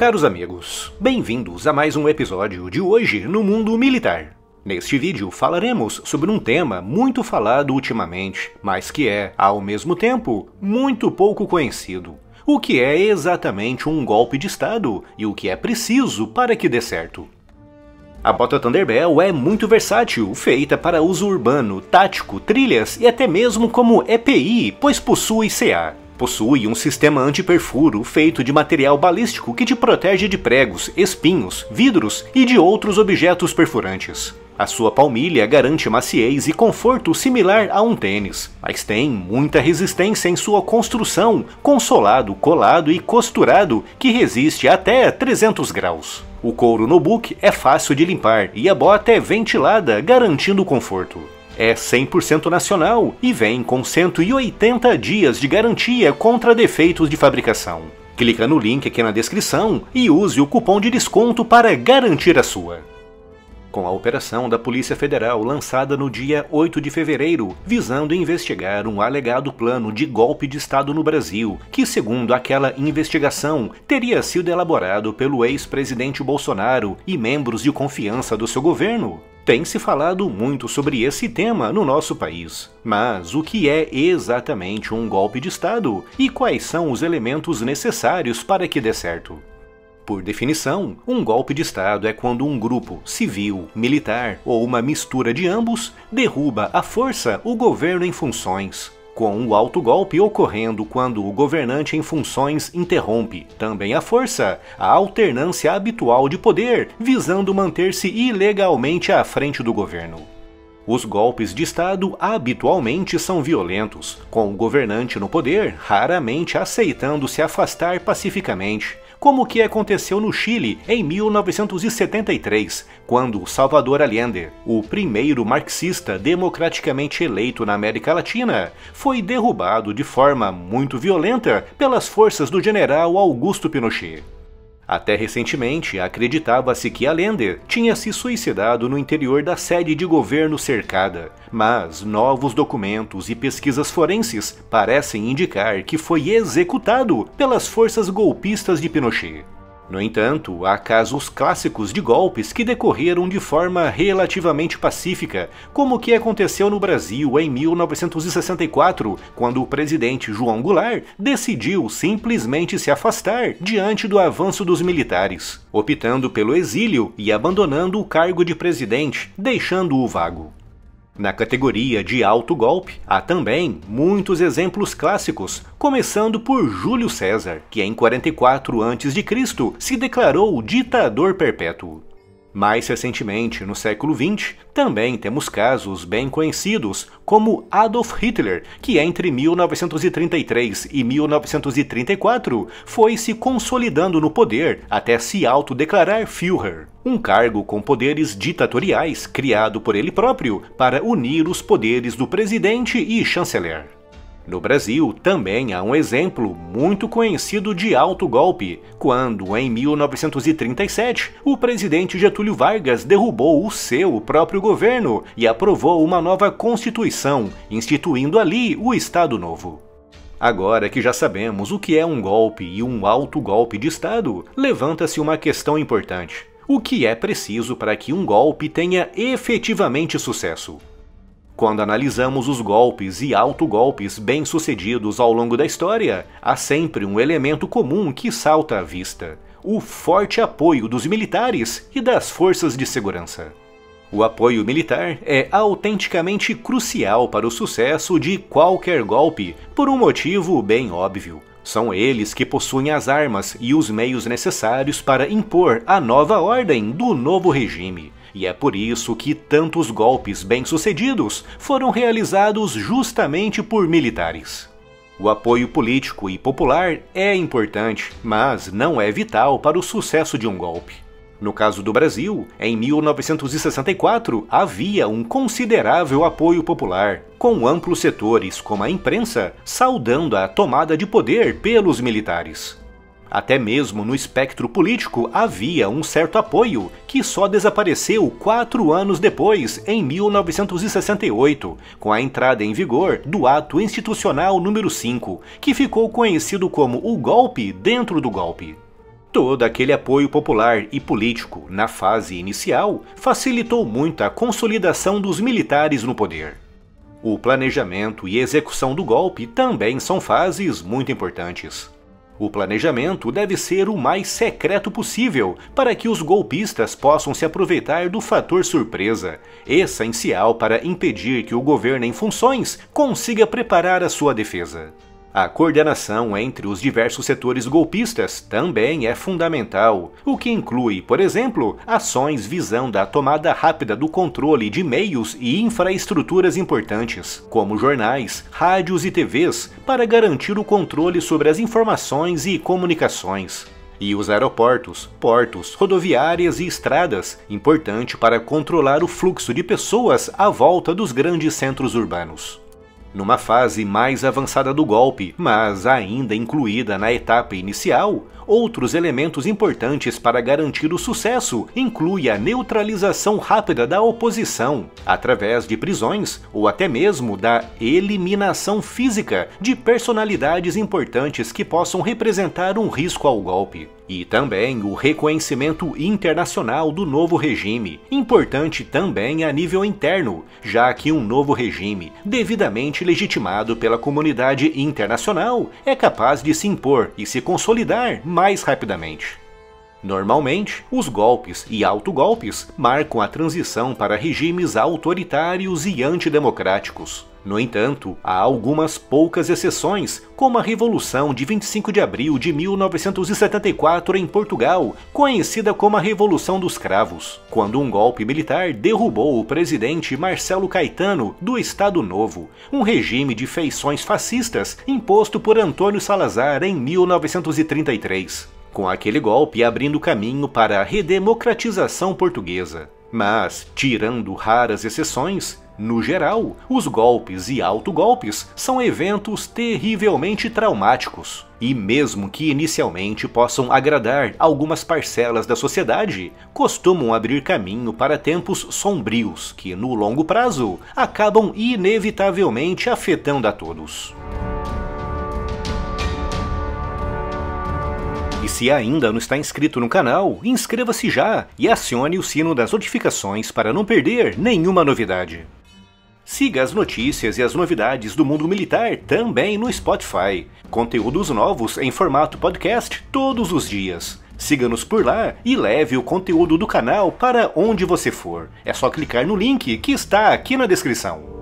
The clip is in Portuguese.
caros amigos, bem-vindos a mais um episódio de hoje no mundo militar. Neste vídeo falaremos sobre um tema muito falado ultimamente, mas que é, ao mesmo tempo, muito pouco conhecido. O que é exatamente um golpe de Estado e o que é preciso para que dê certo. A bota Thunderbell é muito versátil, feita para uso urbano, tático, trilhas e até mesmo como EPI, pois possui CA. Possui um sistema anti-perfuro feito de material balístico que te protege de pregos, espinhos, vidros e de outros objetos perfurantes. A sua palmilha garante maciez e conforto similar a um tênis, mas tem muita resistência em sua construção, com solado, colado e costurado que resiste até 300 graus. O couro no book é fácil de limpar e a bota é ventilada, garantindo conforto é 100% nacional e vem com 180 dias de garantia contra defeitos de fabricação. Clica no link aqui na descrição e use o cupom de desconto para garantir a sua. Com a operação da Polícia Federal lançada no dia 8 de fevereiro, visando investigar um alegado plano de golpe de Estado no Brasil, que, segundo aquela investigação, teria sido elaborado pelo ex-presidente Bolsonaro e membros de confiança do seu governo, tem se falado muito sobre esse tema no nosso país. Mas o que é exatamente um golpe de Estado e quais são os elementos necessários para que dê certo? Por definição, um golpe de Estado é quando um grupo civil, militar ou uma mistura de ambos derruba à força o governo em funções, com o autogolpe ocorrendo quando o governante em funções interrompe também a força, a alternância habitual de poder, visando manter-se ilegalmente à frente do governo. Os golpes de Estado habitualmente são violentos, com o governante no poder raramente aceitando se afastar pacificamente, como o que aconteceu no Chile em 1973, quando Salvador Allende, o primeiro marxista democraticamente eleito na América Latina, foi derrubado de forma muito violenta pelas forças do general Augusto Pinochet. Até recentemente, acreditava-se que Allende tinha se suicidado no interior da sede de governo cercada, mas novos documentos e pesquisas forenses parecem indicar que foi executado pelas forças golpistas de Pinochet. No entanto, há casos clássicos de golpes que decorreram de forma relativamente pacífica, como o que aconteceu no Brasil em 1964, quando o presidente João Goulart decidiu simplesmente se afastar diante do avanço dos militares, optando pelo exílio e abandonando o cargo de presidente, deixando-o vago. Na categoria de alto golpe, há também muitos exemplos clássicos, começando por Júlio César, que em 44 a.C. se declarou ditador perpétuo. Mais recentemente, no século XX, também temos casos bem conhecidos, como Adolf Hitler, que entre 1933 e 1934 foi se consolidando no poder até se autodeclarar Führer, um cargo com poderes ditatoriais criado por ele próprio para unir os poderes do presidente e chanceler. No Brasil, também há um exemplo muito conhecido de alto golpe, quando, em 1937, o presidente Getúlio Vargas derrubou o seu próprio governo e aprovou uma nova Constituição, instituindo ali o Estado Novo. Agora que já sabemos o que é um golpe e um alto golpe de Estado, levanta-se uma questão importante. O que é preciso para que um golpe tenha efetivamente sucesso? Quando analisamos os golpes e autogolpes bem-sucedidos ao longo da história, há sempre um elemento comum que salta à vista: o forte apoio dos militares e das forças de segurança. O apoio militar é autenticamente crucial para o sucesso de qualquer golpe, por um motivo bem óbvio. São eles que possuem as armas e os meios necessários para impor a nova ordem do novo regime e é por isso que tantos golpes bem-sucedidos foram realizados justamente por militares. O apoio político e popular é importante, mas não é vital para o sucesso de um golpe. No caso do Brasil, em 1964 havia um considerável apoio popular, com amplos setores como a imprensa saudando a tomada de poder pelos militares. Até mesmo no espectro político havia um certo apoio, que só desapareceu quatro anos depois, em 1968, com a entrada em vigor do Ato Institucional número 5, que ficou conhecido como o golpe dentro do golpe. Todo aquele apoio popular e político na fase inicial facilitou muito a consolidação dos militares no poder. O planejamento e execução do golpe também são fases muito importantes. O planejamento deve ser o mais secreto possível para que os golpistas possam se aproveitar do fator surpresa, essencial para impedir que o governo em funções consiga preparar a sua defesa. A coordenação entre os diversos setores golpistas também é fundamental, o que inclui, por exemplo, ações visando a tomada rápida do controle de meios e infraestruturas importantes, como jornais, rádios e TVs, para garantir o controle sobre as informações e comunicações e os aeroportos, portos, rodoviárias e estradas, importante para controlar o fluxo de pessoas à volta dos grandes centros urbanos. Numa fase mais avançada do golpe, mas ainda incluída na etapa inicial, outros elementos importantes para garantir o sucesso incluem a neutralização rápida da oposição, através de prisões ou até mesmo da eliminação física de personalidades importantes que possam representar um risco ao golpe. E também o reconhecimento internacional do novo regime, importante também a nível interno, já que um novo regime, devidamente legitimado pela comunidade internacional, é capaz de se impor e se consolidar mais rapidamente. Normalmente, os golpes e autogolpes marcam a transição para regimes autoritários e antidemocráticos. No entanto, há algumas poucas exceções, como a Revolução de 25 de abril de 1974 em Portugal, conhecida como a Revolução dos Cravos, quando um golpe militar derrubou o presidente Marcelo Caetano do Estado Novo, um regime de feições fascistas imposto por Antônio Salazar em 1933 com aquele golpe abrindo caminho para a redemocratização portuguesa. Mas, tirando raras exceções, no geral, os golpes e autogolpes são eventos terrivelmente traumáticos. E mesmo que inicialmente possam agradar algumas parcelas da sociedade, costumam abrir caminho para tempos sombrios que, no longo prazo, acabam inevitavelmente afetando a todos. E se ainda não está inscrito no canal, inscreva-se já e acione o sino das notificações para não perder nenhuma novidade. Siga as notícias e as novidades do mundo militar também no Spotify. Conteúdos novos em formato podcast todos os dias. Siga-nos por lá e leve o conteúdo do canal para onde você for. É só clicar no link que está aqui na descrição.